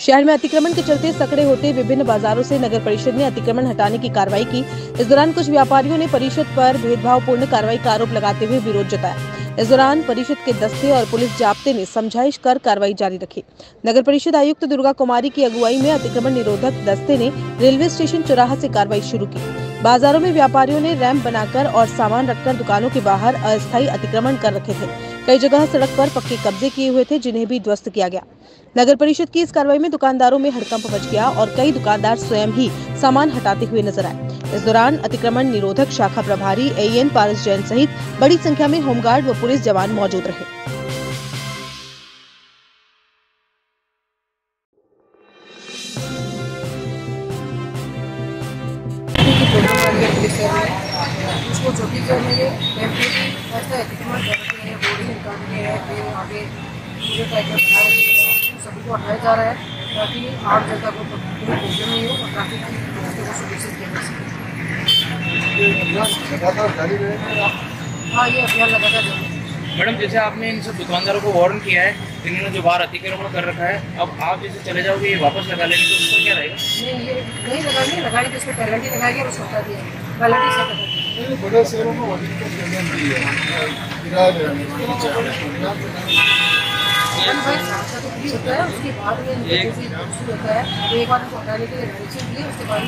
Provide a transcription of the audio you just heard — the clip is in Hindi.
शहर में अतिक्रमण के चलते सकड़े होते विभिन्न बाजारों से नगर परिषद ने अतिक्रमण हटाने की कार्रवाई की। इस दौरान कुछ व्यापारियों ने परिषद पर भेदभावपूर्ण कार्रवाई का आरोप लगाते हुए विरोध जताया। इस दौरान परिषद के दस्ते और पुलिस जाब्ते ने समझाइश कर कार्रवाई जारी रखी। नगर परिषद आयुक्त दुर्गा कुमारी की अगुवाई में अतिक्रमण निरोधक दस्ते ने रेलवे स्टेशन चौराहा से कार्रवाई शुरू की। बाजारों में व्यापारियों ने रैंप बनाकर और सामान रखकर दुकानों के बाहर अस्थायी अतिक्रमण कर रखे थे। कई जगह सड़क पर पक्के कब्जे किए हुए थे, जिन्हें भी ध्वस्त किया गया। नगर परिषद की इस कार्रवाई में दुकानदारों में हड़कंप मच गया और कई दुकानदार स्वयं ही सामान हटाते हुए नज़र आए। इस दौरान अतिक्रमण निरोधक शाखा प्रभारी एएन पारस जैन सहित बड़ी संख्या में होमगार्ड व पुलिस जवान मौजूद रहे। उसको करने के कर रखे हैं है फिर आगे पूरे का रखे सभी को हटाया जा रहा है ताकि आम जनता को कोई प्रॉब्लम नहीं हो और ट्रैफ़िक की व्यवस्था को सुनिश्चित किया जा सके। लगातार जारी रहेगा हाँ? ये अभियान लगातार जारी मैडम जैसे आपने इन सब दुकानदारों को वार्न किया है इन्होंने जो बाहर अतिक्रमण कर रखा है अब आप जैसे चले जाओगे ये वापस लगा लेंगे तो उसका क्या रहेगा? नहीं ये नहीं लगानी लगानी तो उसको पेनल्टी लगाएँगे और उसको हटा दिया पेनल्टी से हटा दिया बड़े शहरों में दी है। उसके बाद एक बार उसको हटाने के लिए परमिशन दिए उसके बाद